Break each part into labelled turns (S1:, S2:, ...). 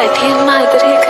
S1: बैठी माधुरी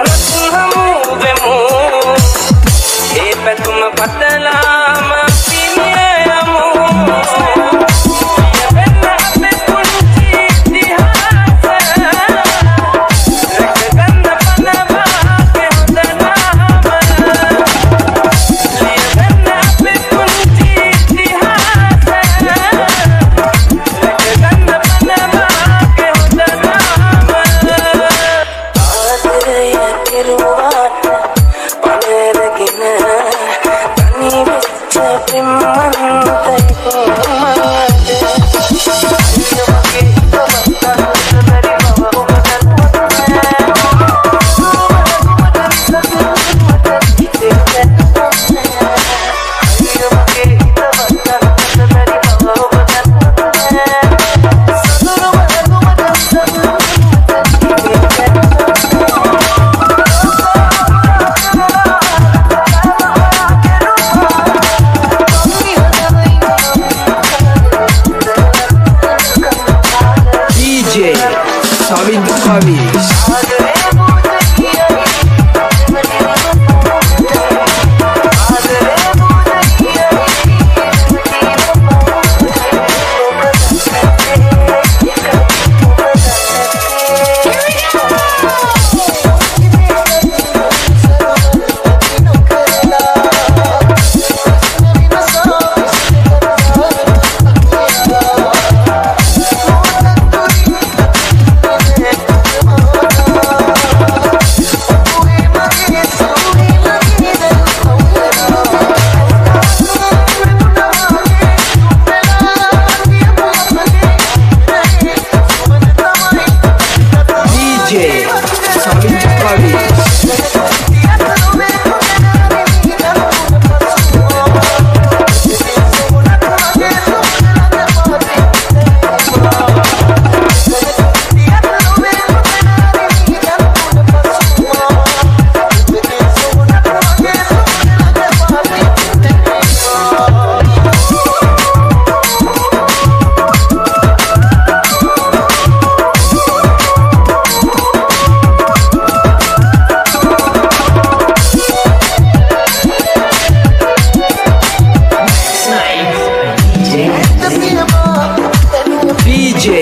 S1: I'm
S2: Chavis. Chavinho
S1: do Chavis.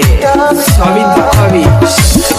S1: कवि कवि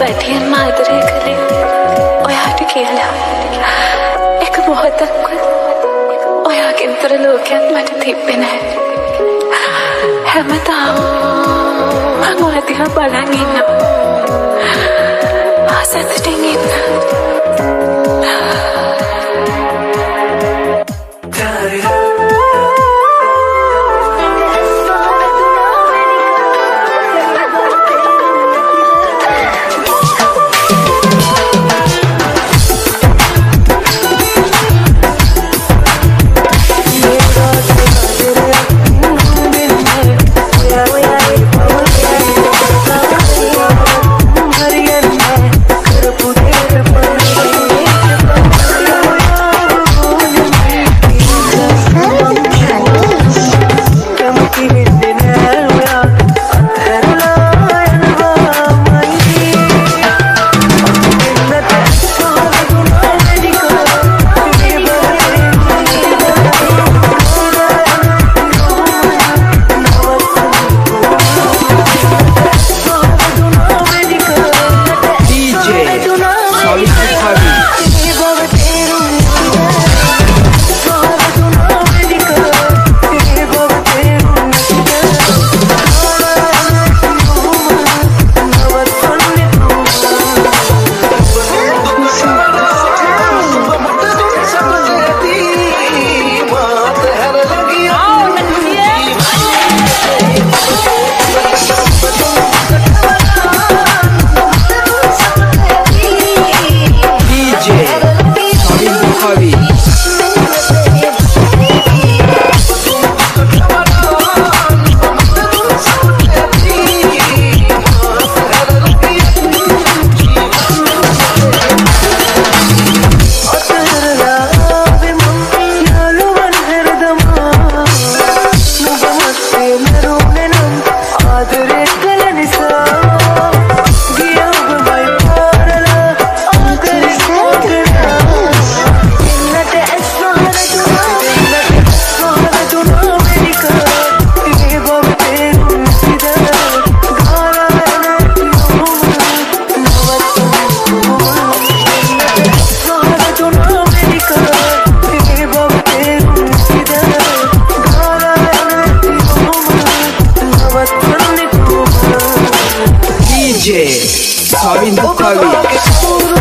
S1: වැටියෙන් මාදරය කළේ ඔයාට කියලා එක මොහොතක්වත් ඔයාගෙන් තොර ලෝකයක් මට තිබ්බෙන හැමතාම මං ඔය දිහා බලන් ඉන්නවා
S3: matter Kavin, Kavin.